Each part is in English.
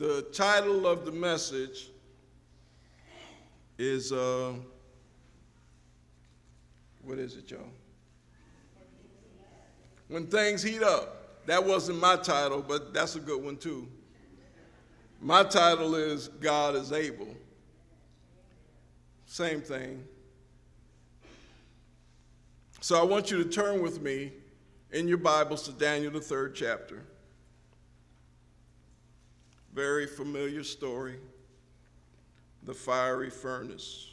The title of the message is, uh, what is it, y'all? When Things Heat Up. That wasn't my title, but that's a good one too. My title is God is Able. Same thing. So I want you to turn with me in your Bibles to Daniel, the third chapter. Very familiar story the fiery furnace.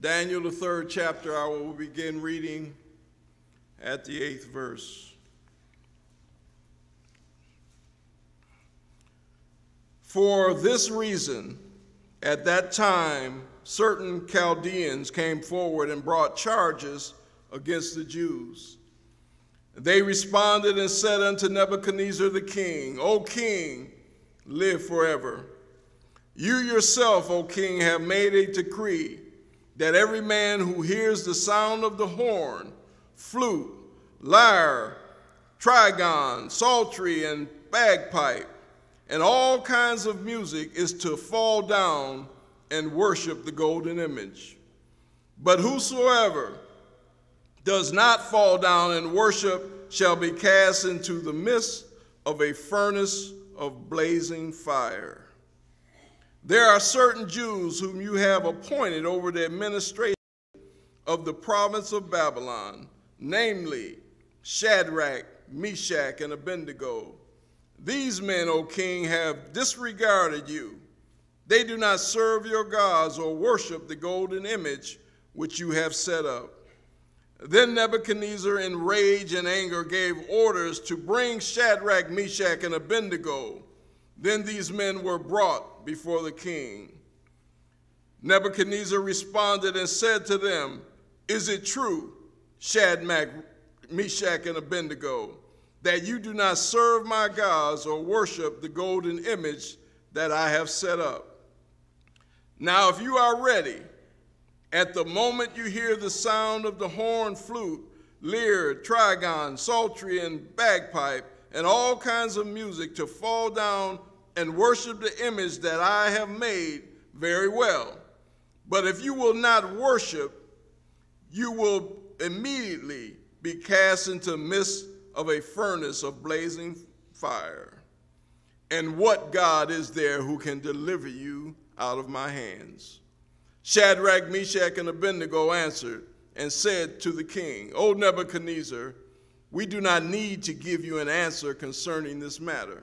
Daniel, the third chapter, I will begin reading at the eighth verse. For this reason, at that time, certain Chaldeans came forward and brought charges against the Jews. They responded and said unto Nebuchadnezzar the king, O king, live forever. You yourself, O king, have made a decree that every man who hears the sound of the horn, flute, lyre, trigon, psaltery, and bagpipe, and all kinds of music is to fall down and worship the golden image. But whosoever does not fall down and worship shall be cast into the midst of a furnace of blazing fire. There are certain Jews whom you have appointed over the administration of the province of Babylon, namely Shadrach, Meshach, and Abednego. These men, O king, have disregarded you. They do not serve your gods or worship the golden image which you have set up. Then Nebuchadnezzar, in rage and anger, gave orders to bring Shadrach, Meshach, and Abednego. Then these men were brought before the king. Nebuchadnezzar responded and said to them, Is it true, Shadrach, Meshach, and Abednego, that you do not serve my gods or worship the golden image that I have set up? Now, if you are ready, at the moment you hear the sound of the horn, flute, lyre, trigon, psaltery, and bagpipe, and all kinds of music to fall down and worship the image that I have made very well. But if you will not worship, you will immediately be cast into the midst of a furnace of blazing fire. And what God is there who can deliver you out of my hands? Shadrach, Meshach, and Abednego answered and said to the king, O Nebuchadnezzar, we do not need to give you an answer concerning this matter.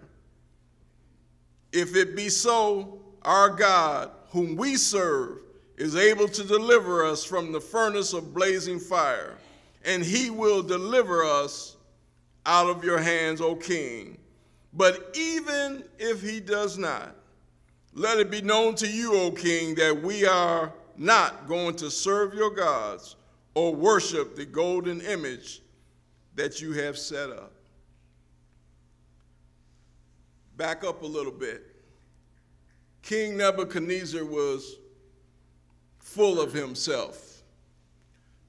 If it be so, our God, whom we serve, is able to deliver us from the furnace of blazing fire, and he will deliver us out of your hands, O king. But even if he does not, let it be known to you, O king, that we are not going to serve your gods or worship the golden image that you have set up. Back up a little bit. King Nebuchadnezzar was full of himself.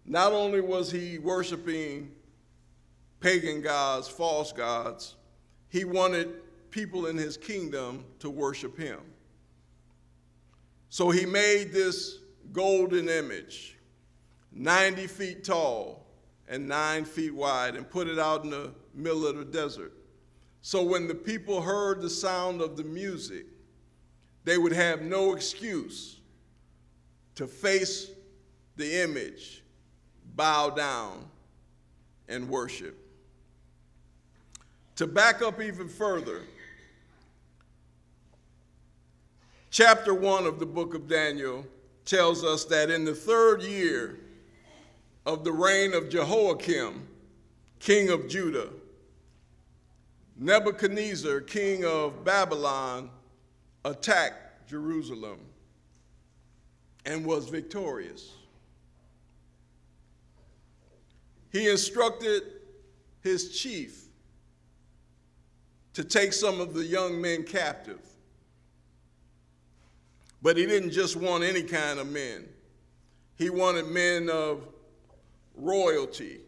Not only was he worshiping pagan gods, false gods, he wanted people in his kingdom to worship him. So he made this golden image, 90 feet tall and nine feet wide, and put it out in the middle of the desert. So when the people heard the sound of the music, they would have no excuse to face the image, bow down, and worship. To back up even further, chapter 1 of the book of Daniel tells us that in the third year of the reign of Jehoiakim, king of Judah, Nebuchadnezzar, king of Babylon, attacked Jerusalem and was victorious. He instructed his chief to take some of the young men captive. But he didn't just want any kind of men, he wanted men of royalty.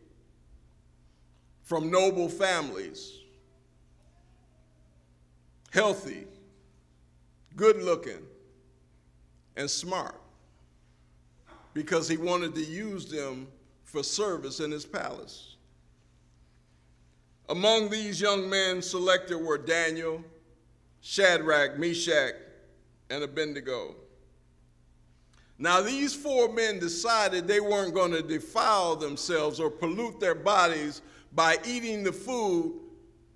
from noble families, healthy, good looking, and smart, because he wanted to use them for service in his palace. Among these young men selected were Daniel, Shadrach, Meshach, and Abednego. Now, these four men decided they weren't going to defile themselves or pollute their bodies by eating the food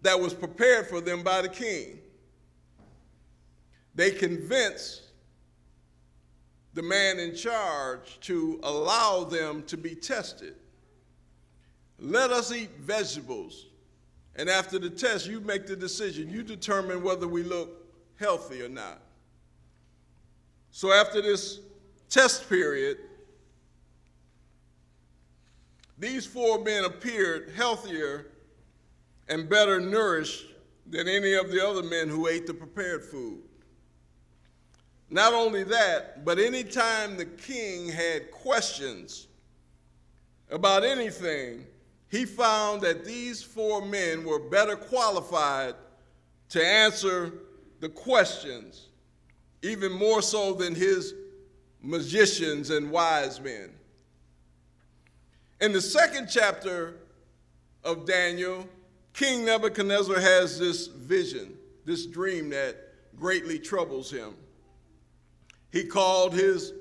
that was prepared for them by the king. They convinced the man in charge to allow them to be tested. Let us eat vegetables. And after the test, you make the decision. You determine whether we look healthy or not. So after this test period, these four men appeared healthier and better nourished than any of the other men who ate the prepared food. Not only that, but anytime the king had questions about anything, he found that these four men were better qualified to answer the questions, even more so than his magicians and wise men. In the second chapter of Daniel, King Nebuchadnezzar has this vision, this dream that greatly troubles him. He called his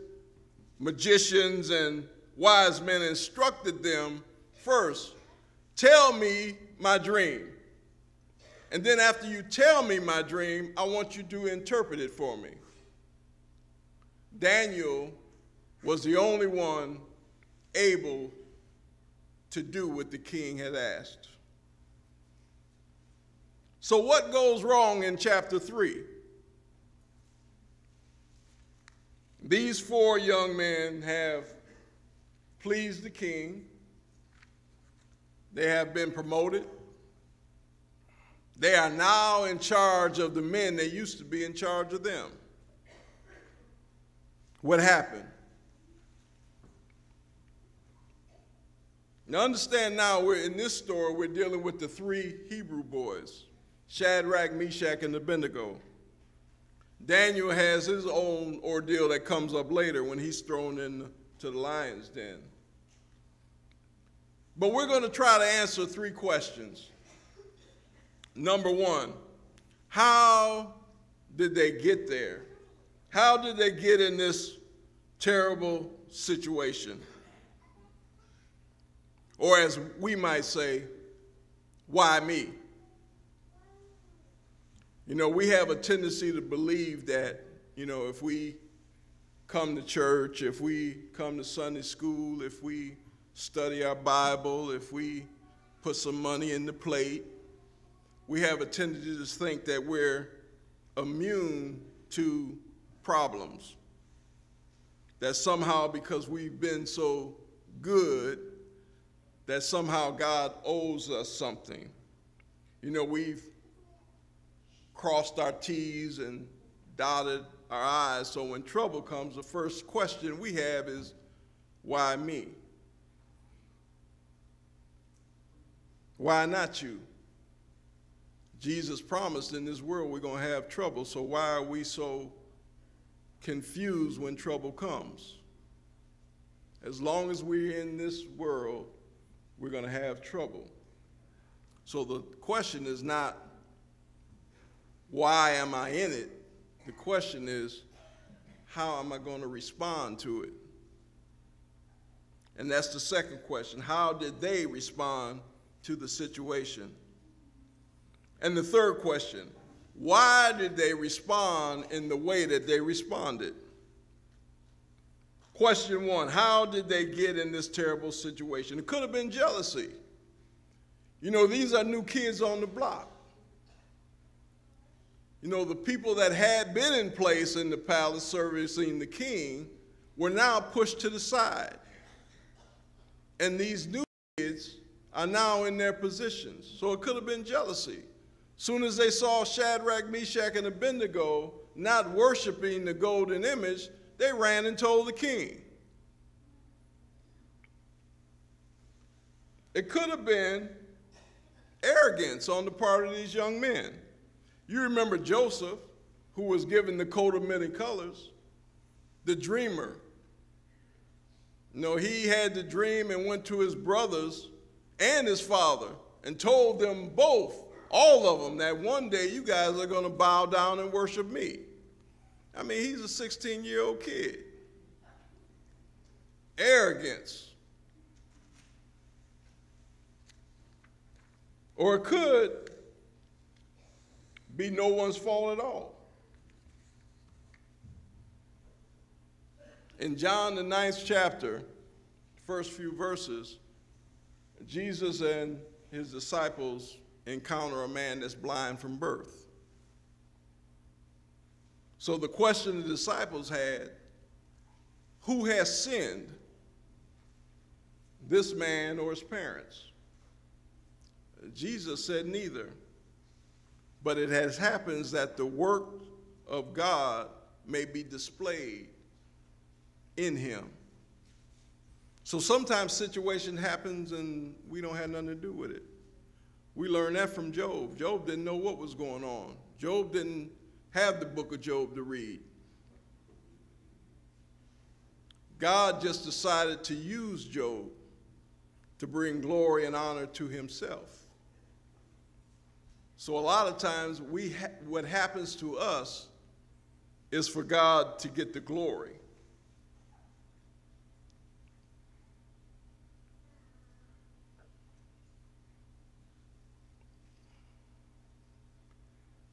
magicians and wise men, instructed them first, tell me my dream. And then after you tell me my dream, I want you to interpret it for me. Daniel was the only one able to do what the king had asked. So, what goes wrong in chapter 3? These four young men have pleased the king. They have been promoted. They are now in charge of the men that used to be in charge of them. What happened? Now, understand now, we're in this story, we're dealing with the three Hebrew boys Shadrach, Meshach, and Abednego. Daniel has his own ordeal that comes up later when he's thrown into the lion's den. But we're going to try to answer three questions. Number one, how did they get there? How did they get in this terrible situation? Or as we might say, why me? You know, we have a tendency to believe that, you know, if we come to church, if we come to Sunday school, if we study our Bible, if we put some money in the plate, we have a tendency to think that we're immune to problems. That somehow, because we've been so good, that somehow God owes us something. You know, we've crossed our T's and dotted our I's. So when trouble comes, the first question we have is, why me? Why not you? Jesus promised in this world we're going to have trouble, so why are we so confused when trouble comes? As long as we're in this world, we're going to have trouble. So the question is not why am I in it? The question is, how am I going to respond to it? And that's the second question. How did they respond to the situation? And the third question, why did they respond in the way that they responded? Question one How did they get in this terrible situation? It could have been jealousy. You know, these are new kids on the block you know, the people that had been in place in the palace servicing the king were now pushed to the side. And these new kids are now in their positions. So it could have been jealousy. Soon as they saw Shadrach, Meshach, and Abednego not worshiping the golden image, they ran and told the king. It could have been arrogance on the part of these young men. You remember Joseph, who was given the coat of many colors, the dreamer. You know, he had the dream and went to his brothers and his father and told them both, all of them, that one day you guys are going to bow down and worship me. I mean, he's a 16 year old kid. Arrogance. Or it could be no one's fault at all. In John, the ninth chapter, first few verses, Jesus and his disciples encounter a man that's blind from birth. So the question the disciples had who has sinned, this man or his parents? Jesus said neither. But it has happens that the work of God may be displayed in him. So sometimes situation happens and we don't have nothing to do with it. We learn that from Job. Job didn't know what was going on. Job didn't have the book of Job to read. God just decided to use Job to bring glory and honor to himself. So a lot of times we ha- what happens to us is for God to get the glory.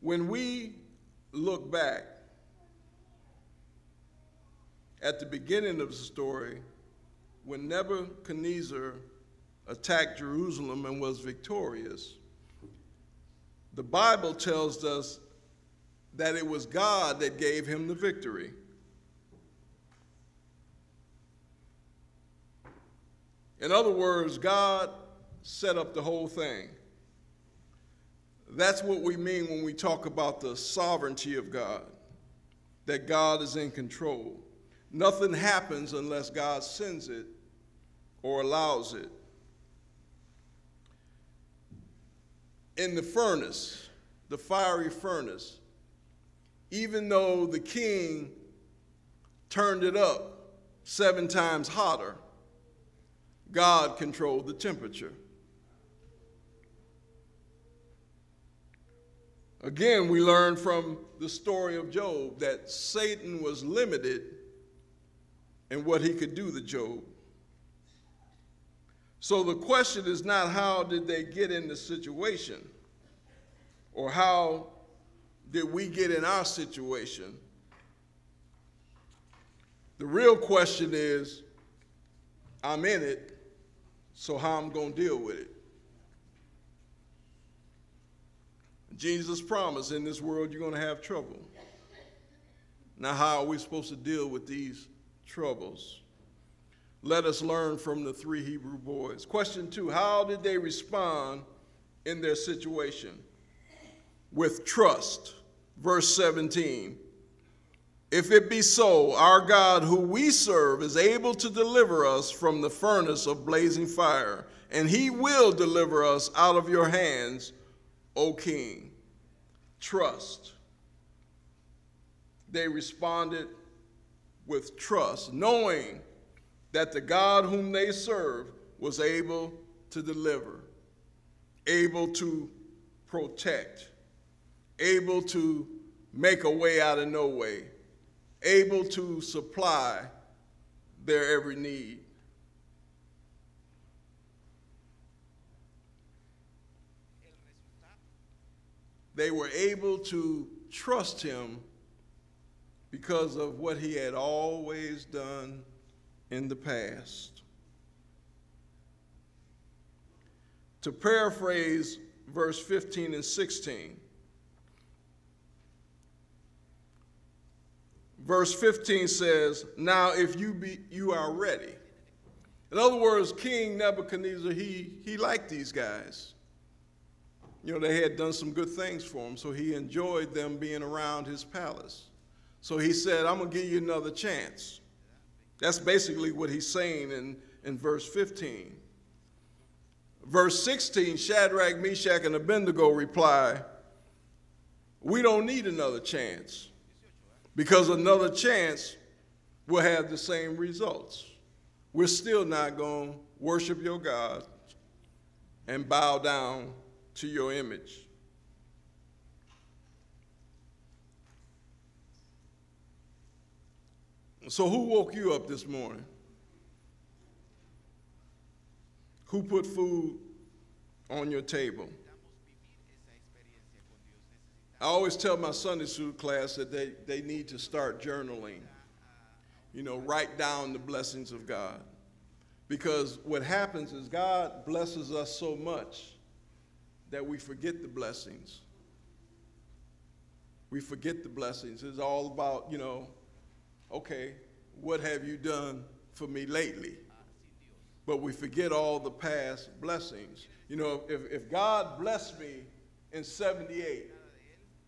When we look back at the beginning of the story, when Nebuchadnezzar attacked Jerusalem and was victorious, the Bible tells us that it was God that gave him the victory. In other words, God set up the whole thing. That's what we mean when we talk about the sovereignty of God, that God is in control. Nothing happens unless God sends it or allows it. in the furnace, the fiery furnace, even though the king turned it up seven times hotter, God controlled the temperature. Again, we learn from the story of Job that Satan was limited in what he could do to Job. So the question is not how did they get in the situation or how did we get in our situation. The real question is I'm in it, so how I'm going to deal with it. Jesus promised in this world you're going to have trouble. Now, how are we supposed to deal with these troubles? let us learn from the three Hebrew boys. Question two How did they respond in their situation? With trust. Verse 17 If it be so, our God, who we serve, is able to deliver us from the furnace of blazing fire, and he will deliver us out of your hands, O king. Trust. They responded with trust, knowing that the God whom they serve was able to deliver, able to protect, able to make a way out of no way, able to supply their every need. They were able to trust him because of what he had always done in the past. To paraphrase verse 15 and 16, verse 15 says, Now if you, be, you are ready. In other words, King Nebuchadnezzar, he, he liked these guys. You know, they had done some good things for him, so he enjoyed them being around his palace. So he said, I'm going to give you another chance. That's basically what he's saying in, in verse 15. Verse 16 Shadrach, Meshach, and Abednego reply, We don't need another chance because another chance will have the same results. We're still not going to worship your God and bow down to your image. So, who woke you up this morning? Who put food on your table? I always tell my Sunday school class that they, they need to start journaling. You know, write down the blessings of God. Because what happens is God blesses us so much that we forget the blessings. We forget the blessings. It's all about, you know, okay, what have you done for me lately? But we forget all the past blessings. You know, if, if God blessed me in 78,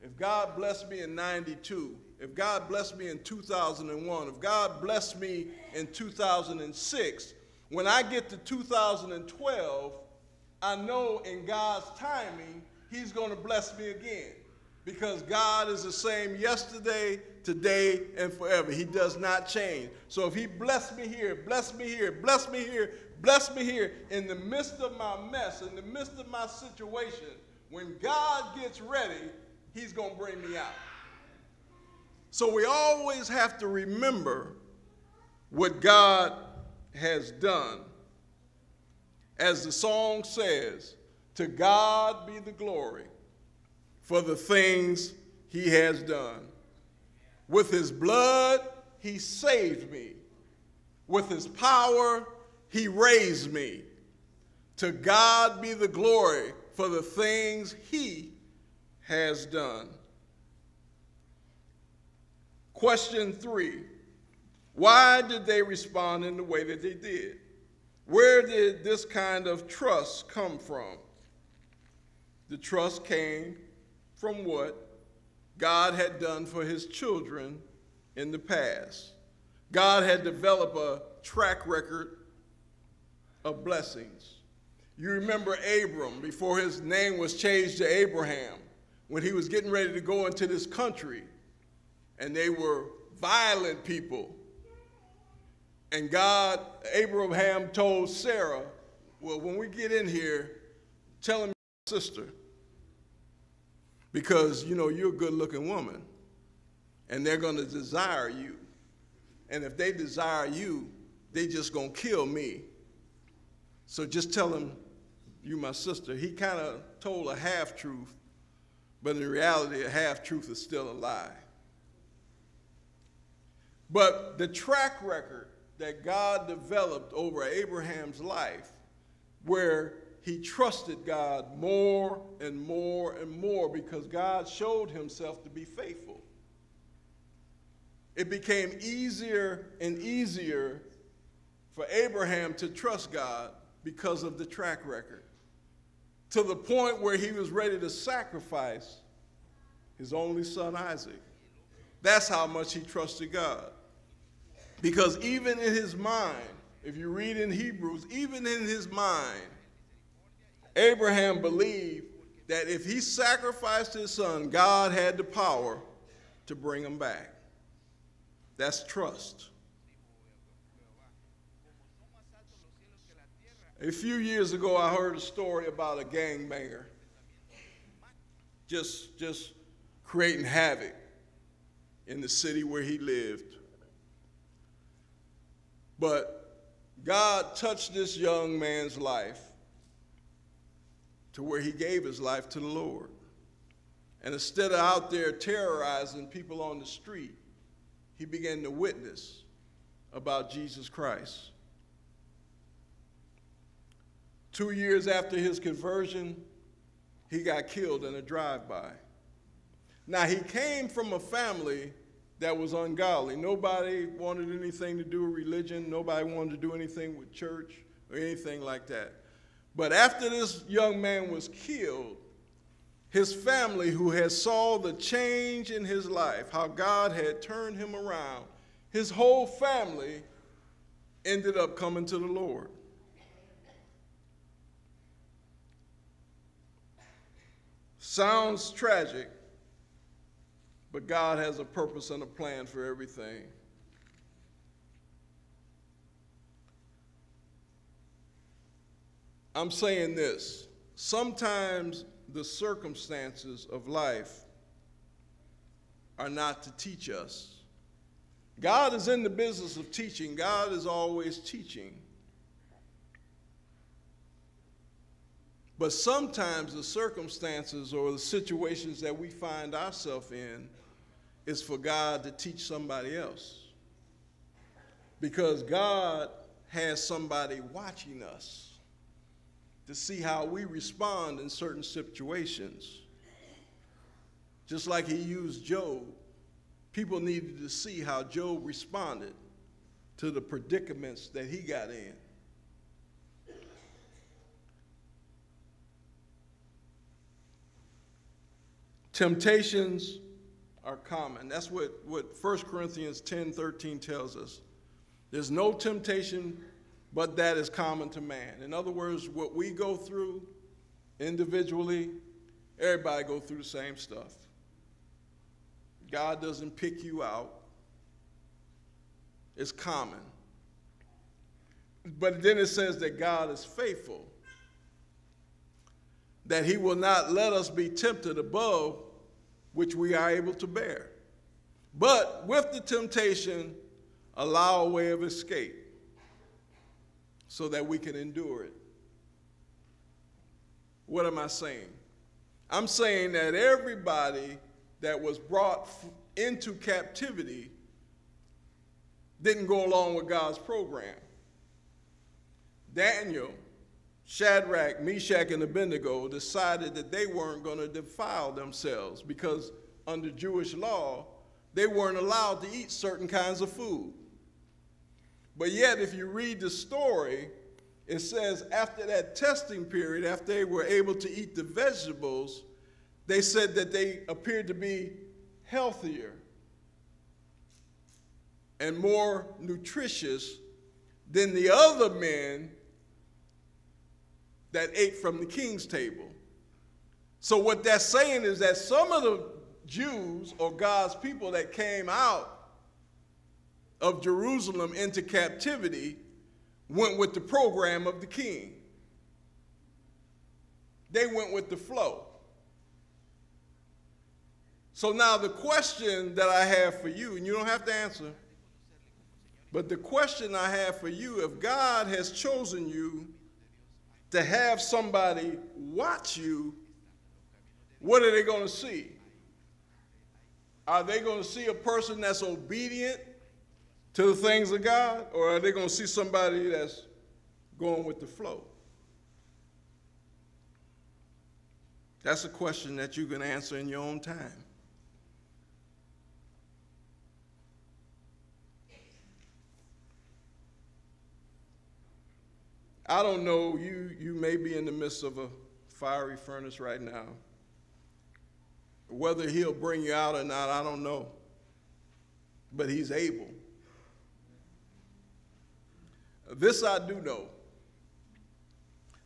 if God blessed me in 92, if God blessed me in 2001, if God blessed me in 2006, when I get to 2012, I know in God's timing, He's going to bless me again. Because God is the same yesterday, today, and forever. He does not change. So if He blessed me here, bless me here, bless me here, bless me here, in the midst of my mess, in the midst of my situation, when God gets ready, He's going to bring me out. So we always have to remember what God has done. As the song says, to God be the glory for the things he has done. With his blood, he saved me. With his power, he raised me. To God be the glory for the things he has done. Question three Why did they respond in the way that they did? Where did this kind of trust come from? The trust came from what God had done for his children in the past. God had developed a track record of blessings. You remember Abram before his name was changed to Abraham when he was getting ready to go into this country and they were violent people. And God, Abraham told Sarah, Well, when we get in here, tell him your sister. Because, you know, you're a good looking woman. And they're going to desire you. And if they desire you, they're just going to kill me. So just tell him you my sister. He kind of told a half truth, but in reality, a half truth is still a lie. But the track record that God developed over Abraham's life, where he trusted God more and more and more because God showed himself to be faithful. It became easier and easier for Abraham to trust God because of the track record, to the point where he was ready to sacrifice his only son Isaac. That's how much he trusted God. Because even in his mind, if you read in Hebrews, even in his mind, Abraham believed that if he sacrificed his son, God had the power to bring him back. That's trust. A few years ago, I heard a story about a gangbanger just, just creating havoc in the city where he lived. But God touched this young man's life to where he gave his life to the Lord. And instead of out there terrorizing people on the street, he began to witness about Jesus Christ. Two years after his conversion, he got killed in a drive by. Now, he came from a family that was ungodly. Nobody wanted anything to do with religion, nobody wanted to do anything with church or anything like that. But after this young man was killed, his family, who had saw the change in his life, how God had turned him around, his whole family ended up coming to the Lord. Sounds tragic, but God has a purpose and a plan for everything. I'm saying this sometimes the circumstances of life are not to teach us. God is in the business of teaching, God is always teaching. But sometimes the circumstances or the situations that we find ourselves in is for God to teach somebody else. Because God has somebody watching us to see how we respond in certain situations. Just like he used Job, people needed to see how Job responded to the predicaments that he got in. Temptations are common. That's what, what 1 Corinthians 10 13 tells us. There's no temptation but that is common to man. In other words, what we go through individually, everybody go through the same stuff. God doesn't pick you out. It's common. But then it says that God is faithful, that he will not let us be tempted above which we are able to bear. But with the temptation, allow a way of escape so that we can endure it. What am I saying? I'm saying that everybody that was brought into captivity didn't go along with God's program. Daniel, Shadrach, Meshach, and Abednego decided that they weren't going to defile themselves because under Jewish law, they weren't allowed to eat certain kinds of food. But yet, if you read the story, it says after that testing period, after they were able to eat the vegetables, they said that they appeared to be healthier and more nutritious than the other men that ate from the king's table. So, what that's saying is that some of the Jews or God's people that came out of Jerusalem into captivity went with the program of the king. They went with the flow. So now the question that I have for you, and you don't have to answer, but the question I have for you if God has chosen you to have somebody watch you, what are they going to see? Are they going to see a person that's obedient to the things of God, or are they going to see somebody that's going with the flow? That's a question that you can answer in your own time. I don't know, you, you may be in the midst of a fiery furnace right now. Whether he'll bring you out or not, I don't know. But he's able. This I do know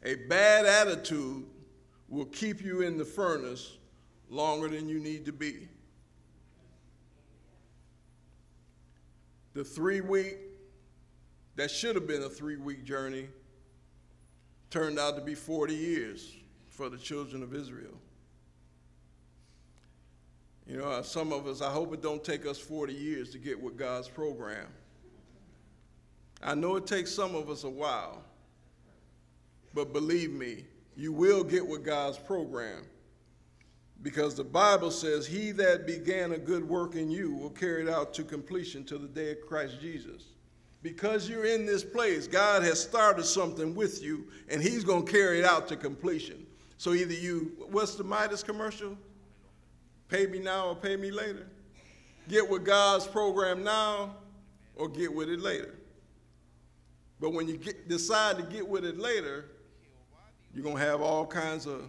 a bad attitude will keep you in the furnace longer than you need to be. The three week, that should have been a three week journey, turned out to be 40 years for the children of Israel. You know, uh, some of us, I hope it don't take us 40 years to get with God's program. I know it takes some of us a while, but believe me, you will get with God's program. Because the Bible says, He that began a good work in you will carry it out to completion to the day of Christ Jesus. Because you're in this place, God has started something with you, and He's going to carry it out to completion. So either you, what's the Midas commercial? Pay me now or pay me later. Get with God's program now or get with it later. But when you get, decide to get with it later, you're going to have all kinds of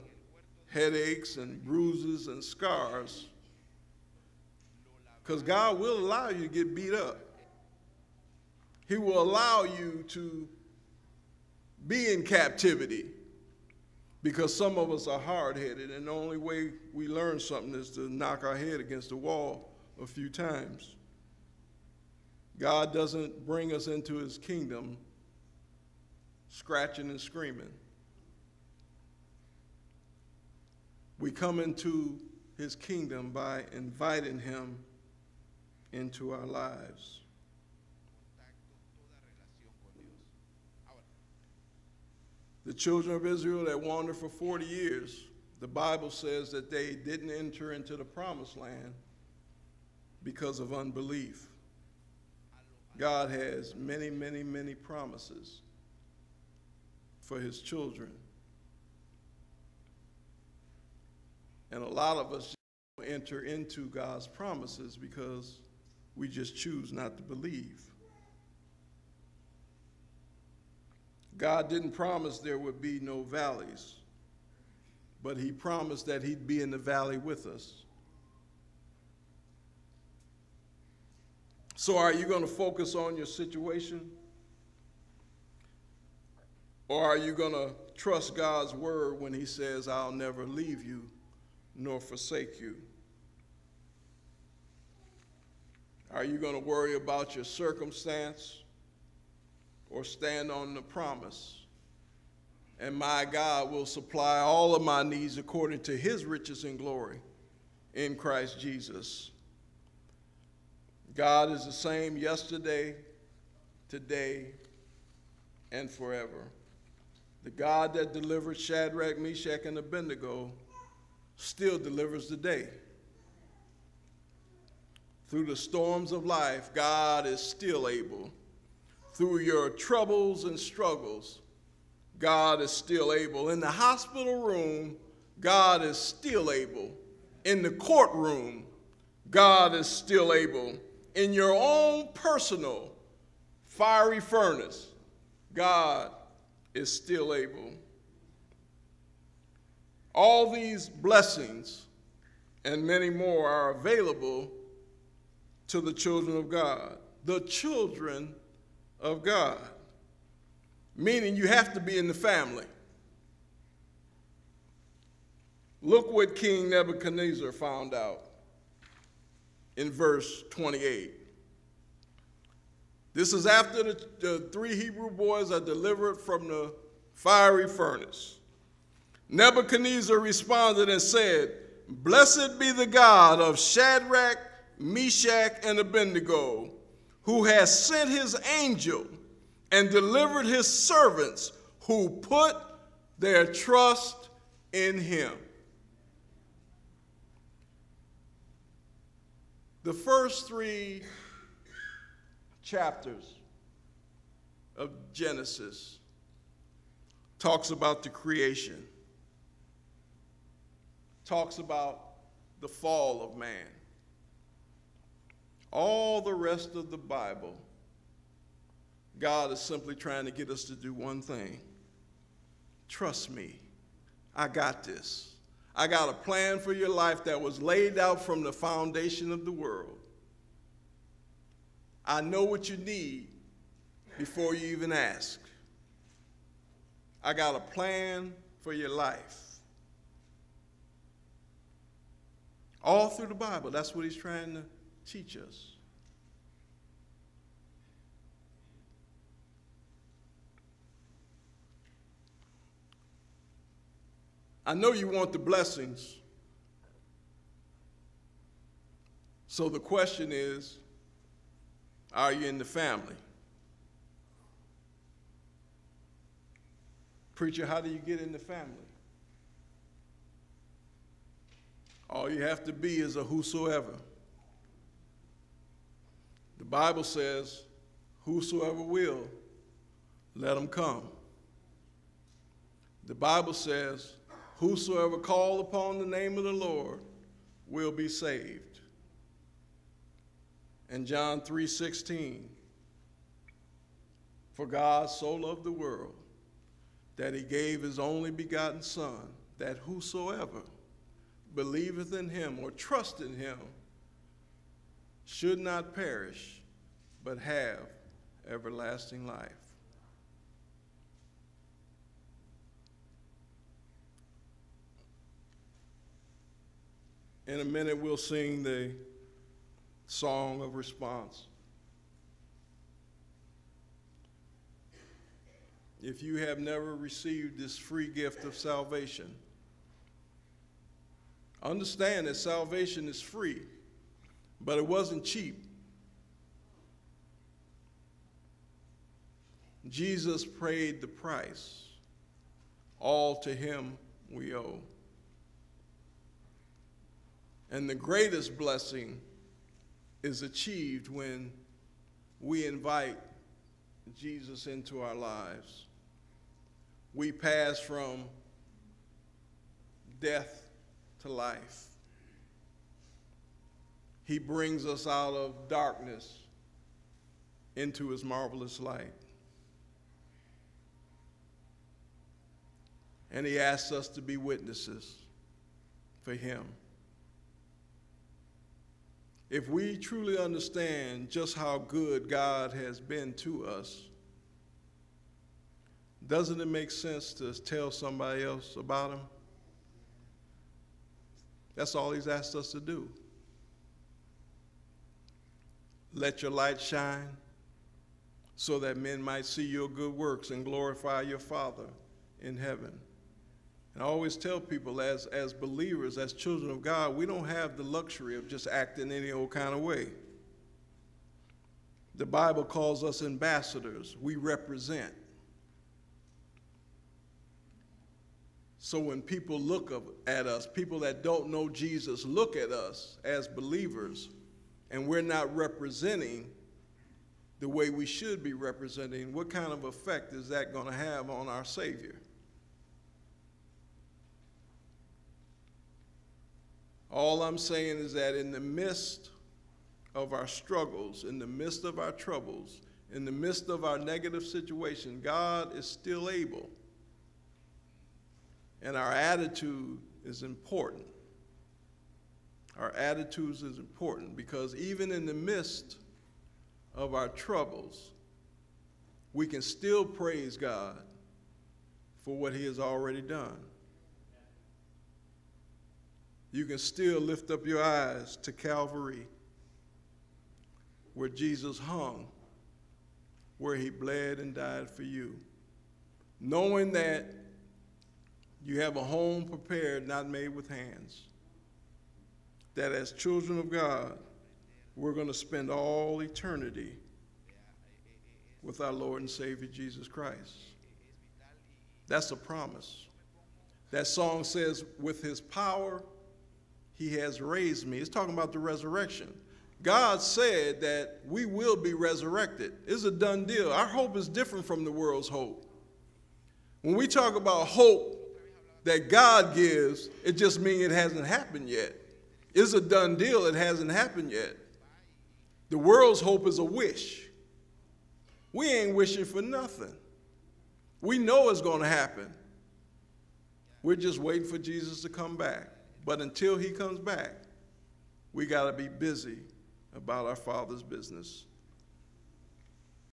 headaches and bruises and scars. Because God will allow you to get beat up. He will allow you to be in captivity. Because some of us are hard headed, and the only way we learn something is to knock our head against the wall a few times. God doesn't bring us into his kingdom scratching and screaming. We come into his kingdom by inviting him into our lives. The children of Israel that wandered for 40 years, the Bible says that they didn't enter into the promised land because of unbelief. God has many, many, many promises for his children. And a lot of us don't enter into God's promises because we just choose not to believe. God didn't promise there would be no valleys, but He promised that He'd be in the valley with us. So, are you going to focus on your situation? Or are you going to trust God's word when He says, I'll never leave you nor forsake you? Are you going to worry about your circumstance or stand on the promise? And my God will supply all of my needs according to his riches and glory in Christ Jesus. God is the same yesterday, today, and forever. The God that delivered Shadrach, Meshach, and Abednego still delivers today. Through the storms of life, God is still able. Through your troubles and struggles, God is still able. In the hospital room, God is still able. In the courtroom, God is still able. In your own personal fiery furnace, God is still able. All these blessings and many more are available to the children of God. The children of God. Meaning you have to be in the family. Look what King Nebuchadnezzar found out in verse 28. This is after the, the, three Hebrew boys are delivered from the fiery furnace. Nebuchadnezzar responded and said, Blessed be the God of Shadrach, Meshach, and Abednego, who has sent his angel and delivered his servants who put their trust in him. The first three chapters of Genesis talks about the creation, talks about the fall of man. All the rest of the Bible, God is simply trying to get us to do one thing trust me, I got this. I got a plan for your life that was laid out from the foundation of the world. I know what you need before you even ask. I got a plan for your life. All through the Bible, that's what he's trying to teach us. I know you want the blessings. So the question is are you in the family? Preacher, how do you get in the family? All you have to be is a whosoever. The Bible says, Whosoever will, let him come. The Bible says, Whosoever call upon the name of the Lord will be saved and John 3:16. For God so loved the world that he gave his only begotten son that whosoever believeth in him or trust in him should not perish, but have everlasting life. In a minute, we'll sing the song of response. If you have never received this free gift of salvation, understand that salvation is free but it wasn't cheap. Jesus paid the price. All to him we owe. And the greatest blessing is achieved when we invite Jesus into our lives. We pass from death to life. He brings us out of darkness into his marvelous light. And he asks us to be witnesses for him. If we truly understand just how good God has been to us, doesn't it make sense to tell somebody else about him? That's all he's asked us to do. Let your light shine so that men might see your good works and glorify your Father in heaven. And I always tell people, as, as believers, as children of God, we don't have the luxury of just acting any old kind of way. The Bible calls us ambassadors, we represent. So when people look at us, people that don't know Jesus look at us as believers, and we're not representing the way we should be representing, what kind of effect is that going to have on our Savior? All I'm saying is that in the midst of our struggles, in the midst of our troubles, in the midst of our negative situation, God is still able. And our attitude is important. Our attitudes is important because even in the midst of our troubles, we can still praise God for what He has already done you can still lift up your eyes to Calvary, where Jesus hung, where he bled and died for you. Knowing that you have a home prepared, not made with hands. That as children of God, we're going to spend all eternity with our Lord and Savior Jesus Christ. That's a promise. That song says, with his power, he has raised me. It's talking about the resurrection. God said that we will be resurrected. It's a done deal. Our hope is different from the world's hope. When we talk about hope that God gives, it just means it hasn't happened yet. It's a done deal, it hasn't happened yet. The world's hope is a wish. We ain't wishing for nothing. We know it's going to happen. We're just waiting for Jesus to come back. But until he comes back, we got to be busy about our Father's business.